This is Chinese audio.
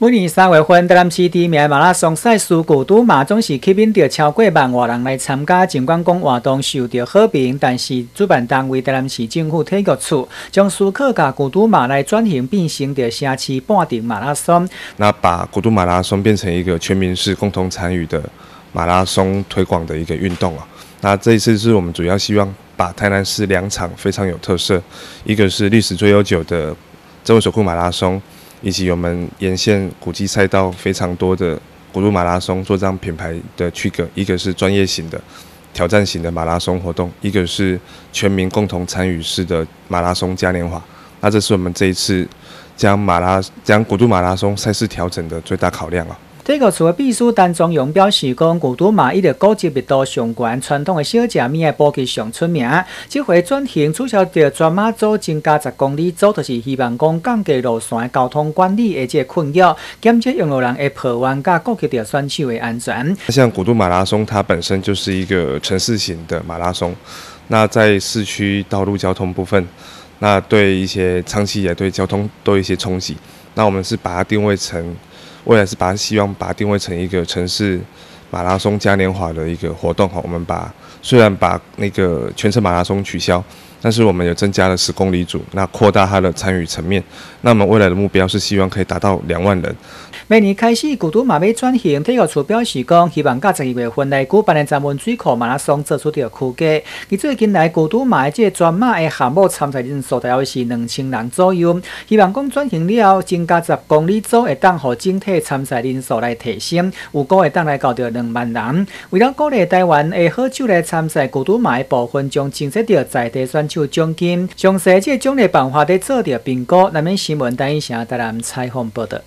每年三月份，台南市知名马拉松赛事古都马总是吸引着超过万外人来参加。尽管讲活动受到好评，但是主办单位台南市政府体育处将苏克甲古都马来转型变成着城市半程马拉松。那把古都马拉松变成一个全民式共同参与的马拉松推广的一个运动啊。那这一次是我们主要希望把台南市两场非常有特色，一个是历史最悠久的真文水库马拉松。以及我们沿线古迹赛道非常多的古都马拉松做这样品牌的区隔，一个是专业型的挑战型的马拉松活动，一个是全民共同参与式的马拉松嘉年华。那这是我们这一次将马拉将古都马拉松赛事调整的最大考量啊。这个除了秘书单中勇表示，讲古都马伊的高级密度上高，传统的小食面的布局上出名。这回转型取消掉专马组，增加十公里组，就是希望讲降低路线交通管理的这困扰，减少用路人的破弯，加顾及掉选手的安全。像古都马拉松，它本身就是一个城市型的马拉松，那在市区道路交通部分，那对一些长期也对交通都有一些冲击。那我们是把它定位成。未来是把希望把定位成一个城市马拉松嘉年华的一个活动哈，我们把虽然把那个全程马拉松取消。但是我们有增加了十公里组，那扩大它的参与层面。那么未来的目标是希望可以达到两万人。明年开始，古都马尾转型，体育处表示讲，希望甲十二月份来举办的闸门水库马拉松做出条区隔。而最近来古都马的这专马的项目参赛人数大约是两千人左右。希望讲转型了后，增加十公里组会当互整体参赛人数来提升，有果会当来到着两万人。为了鼓励台湾的好手来参赛古都马的部分，将增设着在地选。就奖金，详细这奖励办法在做着评估。那边新闻单一城台南采访报道。